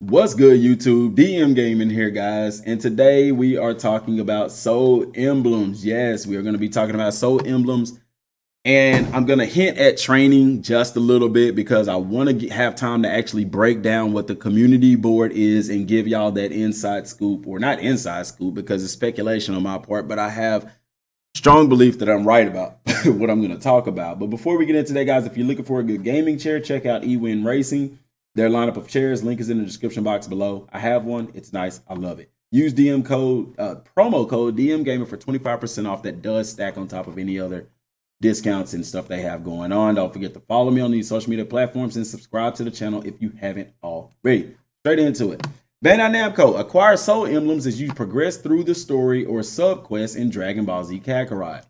What's good, YouTube? DM Gaming here, guys. And today we are talking about soul emblems. Yes, we are going to be talking about soul emblems. And I'm going to hint at training just a little bit because I want to have time to actually break down what the community board is and give y'all that inside scoop, or not inside scoop because it's speculation on my part, but I have strong belief that I'm right about what I'm going to talk about. But before we get into that, guys, if you're looking for a good gaming chair, check out eWin Racing. Their lineup of chairs, link is in the description box below. I have one. It's nice. I love it. Use DM code, uh, promo code DM Gamer for 25% off. That does stack on top of any other discounts and stuff they have going on. Don't forget to follow me on these social media platforms and subscribe to the channel if you haven't already. Straight into it. Bandai Namco acquire soul emblems as you progress through the story or sub quest in Dragon Ball Z Kakarot.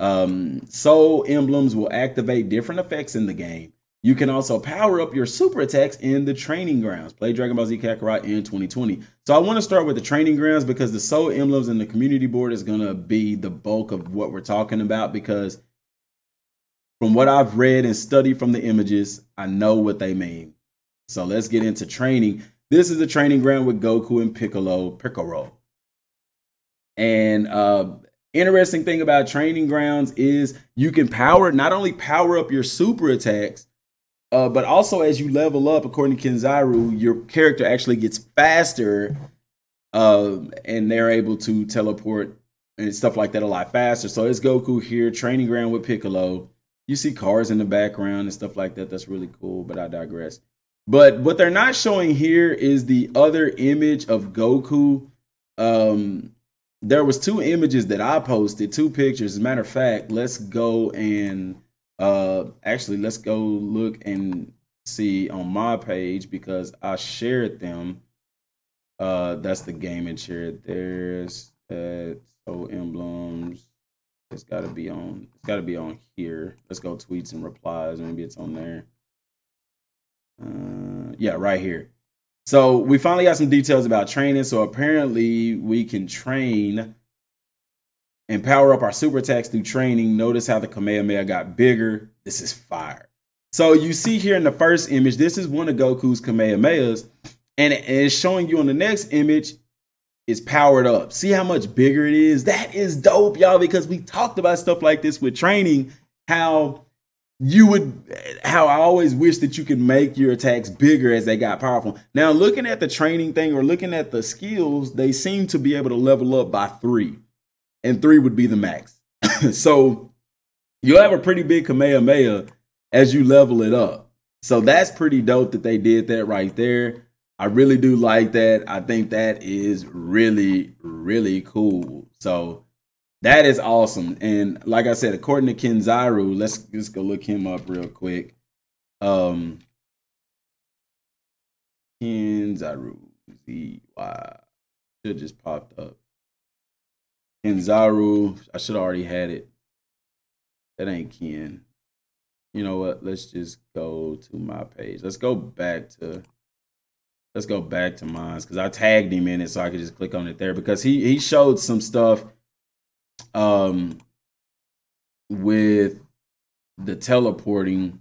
Um, soul emblems will activate different effects in the game you can also power up your super attacks in the training grounds. Play Dragon Ball Z Kakarot in 2020. So I want to start with the training grounds because the soul emblems and the community board is going to be the bulk of what we're talking about because from what I've read and studied from the images, I know what they mean. So let's get into training. This is the training ground with Goku and Piccolo, Piccolo. And uh, interesting thing about training grounds is you can power not only power up your super attacks, uh, but also, as you level up, according to Kizaru, your character actually gets faster, uh, and they're able to teleport and stuff like that a lot faster. So it's Goku here, training ground with Piccolo. You see cars in the background and stuff like that. That's really cool, but I digress. But what they're not showing here is the other image of Goku. Um, there was two images that I posted, two pictures. As a matter of fact, let's go and uh, actually, let's go look and see on my page because I shared them. Uh, that's the gaming share. There's that so emblems. It's got to be on. It's got to be on here. Let's go tweets and replies. Maybe it's on there. Uh, yeah, right here. So we finally got some details about training. So apparently we can train and power up our super attacks through training. Notice how the Kamehameha got bigger. This is fire. So you see here in the first image, this is one of Goku's Kamehamehas, and it's showing you on the next image it's powered up. See how much bigger it is? That is dope, y'all, because we talked about stuff like this with training, how you would how I always wish that you could make your attacks bigger as they got powerful. Now, looking at the training thing or looking at the skills, they seem to be able to level up by three and three would be the max. so you'll have a pretty big Kamehameha as you level it up. So that's pretty dope that they did that right there. I really do like that. I think that is really, really cool. So that is awesome. And like I said, according to Kenzaru, let's just go look him up real quick. Um Kenzaru Z Y should just popped up. Kenzaru. I should have already had it. That ain't Ken. You know what? Let's just go to my page. Let's go back to let's go back to mine because I tagged him in it so I could just click on it there because he he showed some stuff um with the teleporting.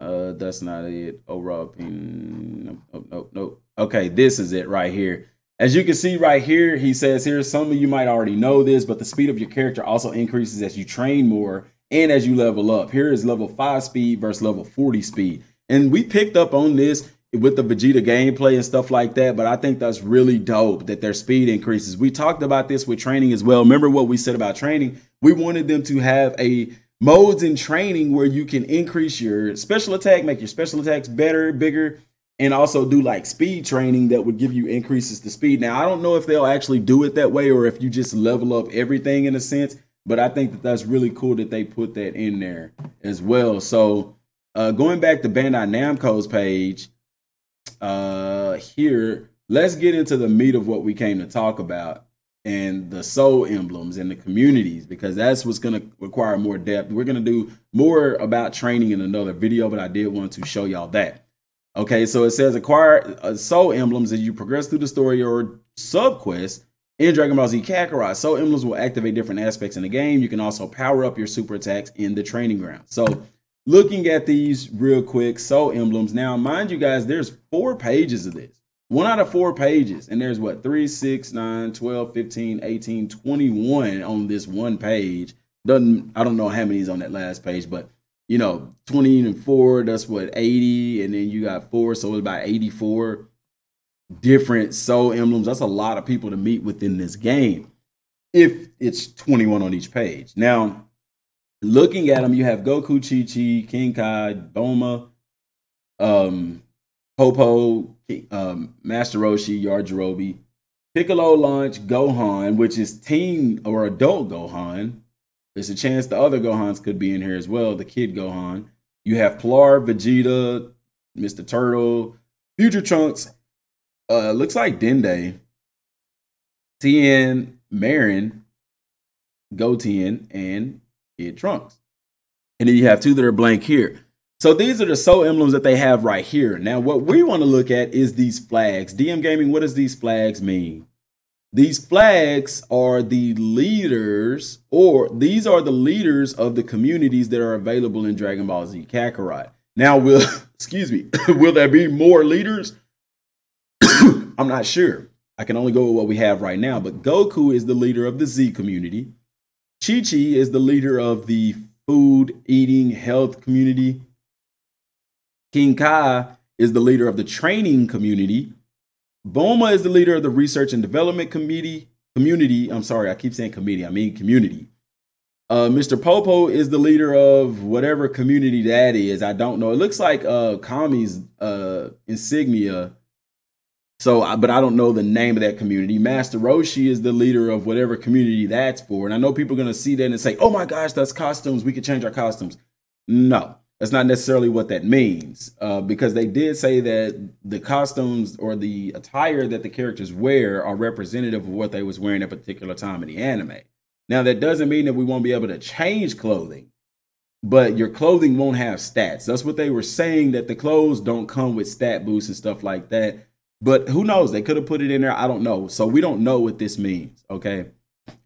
Uh that's not it. Overall opinion. Nope, nope, nope, nope. Okay, this is it right here. As you can see right here, he says here, some of you might already know this, but the speed of your character also increases as you train more and as you level up. Here is level 5 speed versus level 40 speed. And we picked up on this with the Vegeta gameplay and stuff like that, but I think that's really dope that their speed increases. We talked about this with training as well. Remember what we said about training? We wanted them to have a modes in training where you can increase your special attack, make your special attacks better, bigger, and also do like speed training that would give you increases to speed. Now, I don't know if they'll actually do it that way or if you just level up everything in a sense, but I think that that's really cool that they put that in there as well. So, uh, going back to Bandai Namco's page, uh, here, let's get into the meat of what we came to talk about and the soul emblems and the communities because that's what's going to require more depth. We're going to do more about training in another video, but I did want to show y'all that. Okay, so it says acquire uh, soul emblems as you progress through the story or subquest in Dragon Ball Z Kakarot. Soul emblems will activate different aspects in the game. You can also power up your super attacks in the training ground. So looking at these real quick, Soul Emblems. Now, mind you guys, there's four pages of this. One out of four pages. And there's what, 3, 6, 9, 12, 15, 18, 21 on this one page. Doesn't I don't know how many is on that last page, but you know, 20 and 4, that's what, 80, and then you got four, so it's about 84 different soul emblems. That's a lot of people to meet within this game if it's 21 on each page. Now, looking at them, you have Goku, Chi Chi, King Kai, Bulma, um, Popo, um, Master Roshi, Yajirobe, Piccolo Launch, Gohan, which is teen or adult Gohan. There's a chance the other Gohans could be in here as well, the kid Gohan. You have Pilaf, Vegeta, Mr. Turtle, Future Trunks, uh, looks like Dende, Tien, Marin, Goten, and Kid Trunks. And then you have two that are blank here. So these are the soul emblems that they have right here. Now, what we want to look at is these flags. DM Gaming, what does these flags mean? These flags are the leaders, or these are the leaders of the communities that are available in Dragon Ball Z Kakarot. Now, will excuse me, will there be more leaders? I'm not sure. I can only go with what we have right now. But Goku is the leader of the Z community. Chi Chi is the leader of the food, eating, health community. King Kai is the leader of the training community. Bulma is the leader of the research and development committee. Community. I'm sorry, I keep saying committee. I mean community. Uh, Mr. Popo is the leader of whatever community that is. I don't know. It looks like uh, Kami's uh, insignia so, but I don't know the name of that community. Master Roshi is the leader of whatever community that's for. And I know people are going to see that and say, oh my gosh, that's costumes. We could change our costumes. No, that's not necessarily what that means. Uh, because they did say that the costumes or the attire that the characters wear are representative of what they was wearing at a particular time in the anime. Now, that doesn't mean that we won't be able to change clothing, but your clothing won't have stats. That's what they were saying, that the clothes don't come with stat boosts and stuff like that but who knows? They could have put it in there. I don't know. So we don't know what this means. Okay.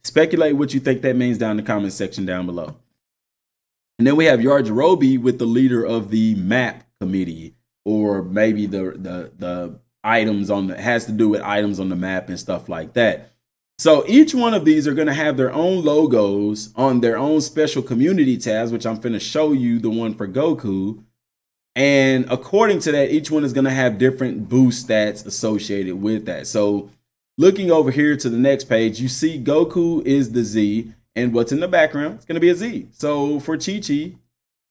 Speculate what you think that means down in the comment section down below. And then we have Yajirobe with the leader of the map committee, or maybe the the the items on the has to do with items on the map and stuff like that. So each one of these are going to have their own logos on their own special community tabs, which I'm going to show you the one for Goku. And according to that, each one is going to have different boost stats associated with that. So looking over here to the next page, you see Goku is the Z, and what's in the background? It's going to be a Z. So for Chi Chi,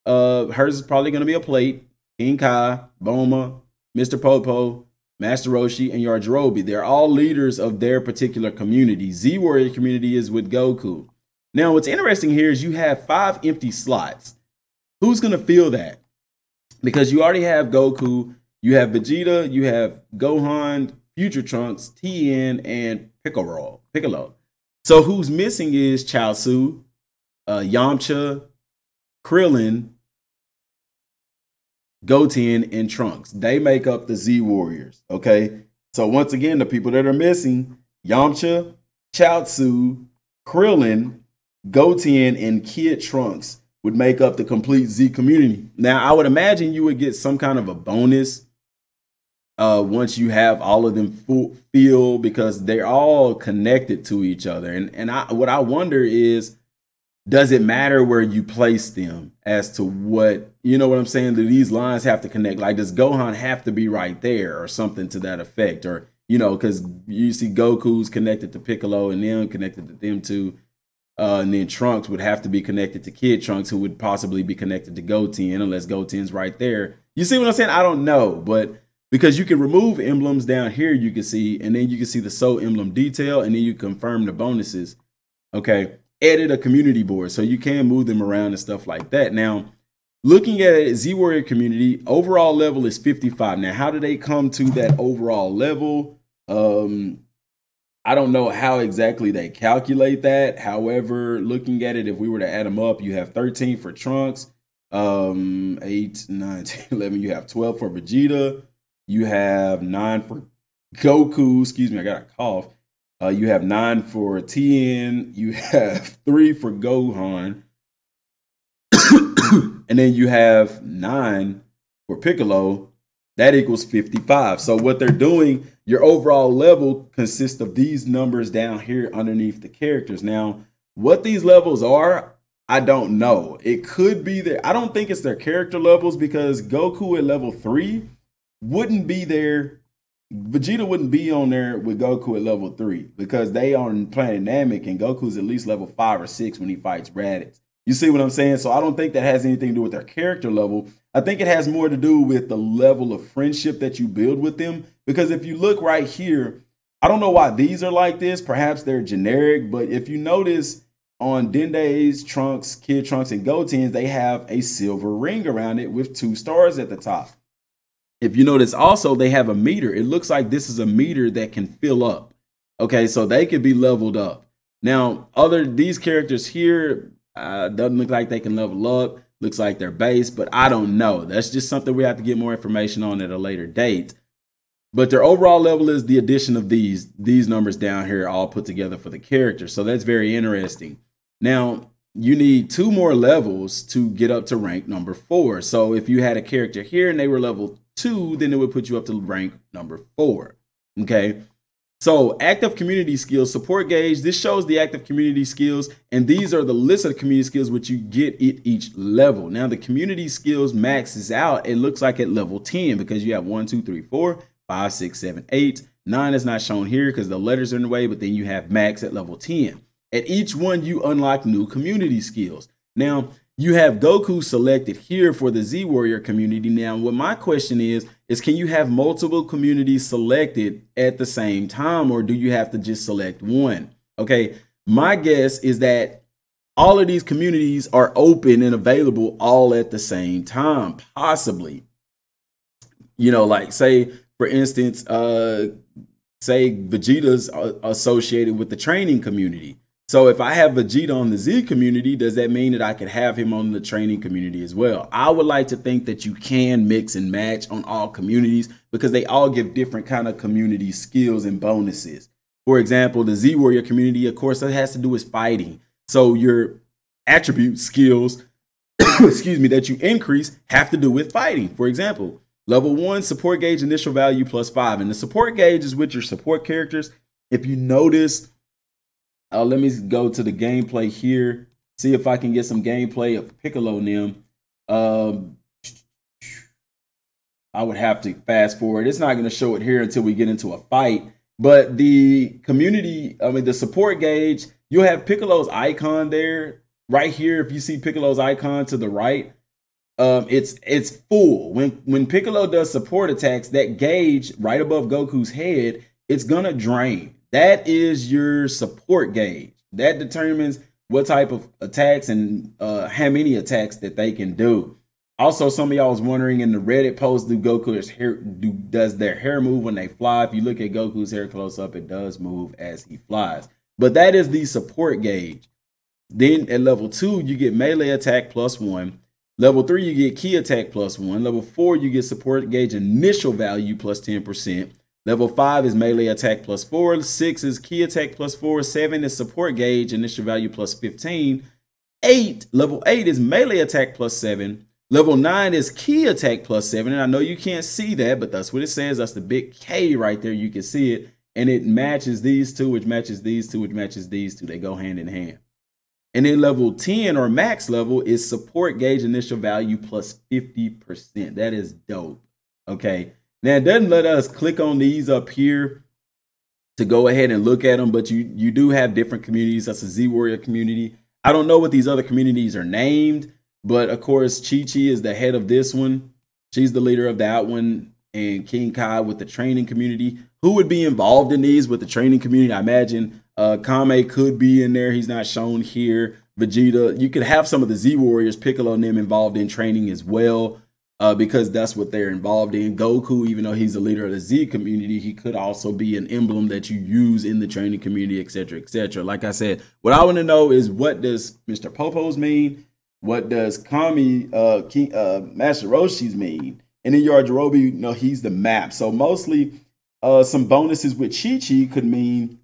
uh, hers is probably going to be a plate. King Kai, Bulma, Mr. Popo, Master Roshi, and Yajirobe. They're all leaders of their particular community. Z Warrior community is with Goku. Now, what's interesting here is you have five empty slots. Who's going to fill that? because you already have Goku, you have Vegeta, you have Gohan, Future Trunks, Tien, and Piccolo. Piccolo. So who's missing is Chaozu, uh, Yamcha, Krillin, Goten, and Trunks. They make up the Z Warriors. Okay. So once again, the people that are missing, Yamcha, Chaozu, Krillin, Goten, and Kid Trunks would make up the complete Z community. Now, I would imagine you would get some kind of a bonus uh, once you have all of them full feel because they're all connected to each other. And and I what I wonder is, does it matter where you place them as to what you know what I'm saying? Do these lines have to connect? Like, does Gohan have to be right there or something to that effect? Or you know, because you see Goku's connected to Piccolo and them connected to them too. Uh, and then Trunks would have to be connected to Kid Trunks, who would possibly be connected to Goten, unless Goten's right there. You see what I'm saying? I don't know, but because you can remove emblems down here, you can see, and then you can see the soul emblem detail, and then you confirm the bonuses. Okay, edit a community board, so you can move them around and stuff like that. Now, looking at Z Warrior community, overall level is 55. Now, how do they come to that overall level? Um, I don't know how exactly they calculate that. However, looking at it, if we were to add them up, you have 13 for Trunks, um, 8, 9, 10, 11. You have 12 for Vegeta. You have 9 for Goku. Excuse me, I got a cough. Uh, you have 9 for Tien. You have 3 for Gohan. and then you have nine for Piccolo. That equals 55. So what they're doing, your overall level consists of these numbers down here underneath the characters. Now, what these levels are, I don't know. It could be there. I don't think it's their character levels because Goku at level three wouldn't be there. Vegeta wouldn't be on there with Goku at level three because they are Planet Namek and Goku's at least level five or six when he fights Raditz. You see what I'm saying? So I don't think that has anything to do with their character level. I think it has more to do with the level of friendship that you build with them. Because if you look right here, I don't know why these are like this. Perhaps they're generic, but if you notice, on Dende's Trunks, Kid Trunks, and Goten's, they have a silver ring around it with two stars at the top. If you notice also, they have a meter. It looks like this is a meter that can fill up. Okay, so they could be leveled up. Now, other these characters here, uh, doesn't look like they can level up. Looks like they're base, but I don't know. That's just something we have to get more information on at a later date. But their overall level is the addition of these these numbers down here all put together for the character. So that's very interesting. Now, you need two more levels to get up to rank number four. So if you had a character here and they were level two, then it would put you up to rank number four. Okay. So active community skills, support gauge, this shows the active community skills, and these are the list of community skills which you get at each level. Now the community skills maxes out, it looks like at level 10 because you have one, two, three, four, five, six, seven, eight. Nine is not shown here because the letters are in the way, but then you have max at level 10. At each one, you unlock new community skills. Now, you have Goku selected here for the Z Warrior community. Now, what my question is, is can you have multiple communities selected at the same time, or do you have to just select one? Okay, my guess is that all of these communities are open and available all at the same time, possibly. You know, like say, for instance, uh, say Vegeta's associated with the training community. So if I have Vegeta on the Z community, does that mean that I could have him on the training community as well? I would like to think that you can mix and match on all communities because they all give different kind of community skills and bonuses. For example, the Z Warrior community, of course, that has to do with fighting. So your attribute skills, excuse me, that you increase have to do with fighting. For example, level one support gauge initial value plus five. And the support gauge is with your support characters. If you notice, uh, let me go to the gameplay here. See if I can get some gameplay of Piccolo them. Um, I would have to fast forward. It's not going to show it here until we get into a fight. But the community, I mean, the support gauge, you'll have Piccolo's icon there right here. If you see Piccolo's icon to the right, um, it's it's full. When when Piccolo does support attacks, that gauge right above Goku's head, it's gonna drain. That is your support gauge. That determines what type of attacks and uh, how many attacks that they can do. Also, some of y'all was wondering in the Reddit post, do Goku's hair do does their hair move when they fly? If you look at Goku's hair close up, it does move as he flies. But that is the support gauge. Then at level two, you get melee attack plus one. Level three, you get ki attack plus one. Level four, you get support gauge initial value plus 10%. Level 5 is melee attack plus 4. 6 is ki attack plus 4. 7 is support gauge, initial value plus 15. 8, level 8 is melee attack plus 7. Level 9 is ki attack plus 7. And I know you can't see that, but that's what it says. That's the big K right there. You can see it. And it matches these two, which matches these two, which matches these two. They go hand in hand. And then level 10 or max level is support gauge initial value plus 50%. That is dope. Okay. Now it doesn't let us click on these up here to go ahead and look at them, but you you do have different communities. That's a Z Warrior community. I don't know what these other communities are named, but of course Chi Chi is the head of this one. She's the leader of that one, and King Kai with the training community. Who would be involved in these with the training community? I imagine uh, Kame could be in there. He's not shown here. Vegeta. You could have some of the Z Warriors, Piccolo, and them involved in training as well uh, because that's what they're involved in. Goku, even though he's the leader of the Z community, he could also be an emblem that you use in the training community, etc., etc. Like I said, what I want to know is what does Mr. Popo's mean? What does Kami, uh, King, uh, Master Roshi's mean? And then Yajirobe, you know, he's the map. So mostly, uh, some bonuses with Chi Chi could mean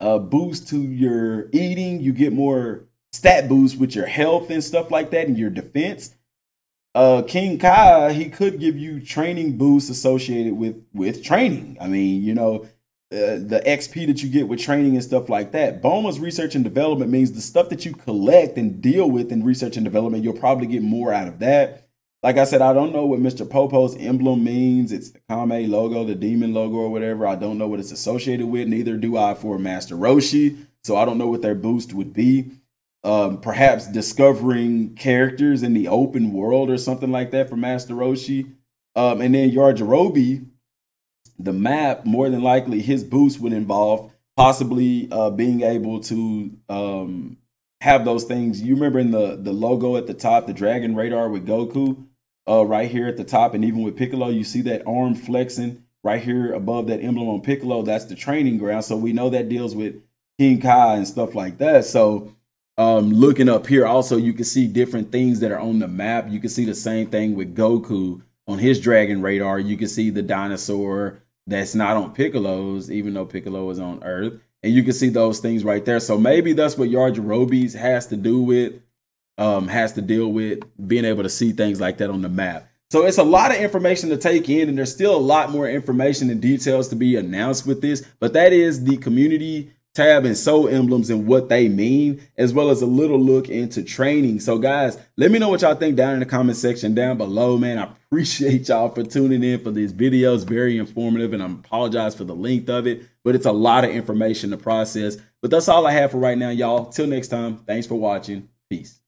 a uh, boost to your eating. You get more stat boost with your health and stuff like that, and your defense uh, King Kai, he could give you training boosts associated with with training. I mean, you know, uh, the XP that you get with training and stuff like that. Bulma's research and development means the stuff that you collect and deal with in research and development, you'll probably get more out of that. Like I said, I don't know what Mr. Popo's emblem means. It's the Kami logo, the demon logo, or whatever. I don't know what it's associated with. Neither do I for Master Roshi. So I don't know what their boost would be um, perhaps discovering characters in the open world or something like that for Master Roshi. Um, and then Yajirobe, the map, more than likely his boost would involve possibly uh, being able to um, have those things. You remember in the, the logo at the top, the Dragon Radar with Goku uh, right here at the top, and even with Piccolo, you see that arm flexing right here above that emblem on Piccolo. That's the training ground. So we know that deals with King Kai and stuff like that. So um, looking up here, also you can see different things that are on the map. You can see the same thing with Goku on his Dragon Radar. You can see the dinosaur that's not on Piccolo's, even though Piccolo is on Earth. And you can see those things right there. So maybe that's what Yajirobe's has to do with, um, has to deal with being able to see things like that on the map. So it's a lot of information to take in, and there's still a lot more information and details to be announced with this. But that is the community tab and soul emblems and what they mean, as well as a little look into training. So, guys, let me know what y'all think down in the comment section down below, man. I appreciate y'all for tuning in for these videos. Very informative, and I apologize for the length of it, but it's a lot of information to process. But that's all I have for right now, y'all. Till next time, thanks for watching. Peace.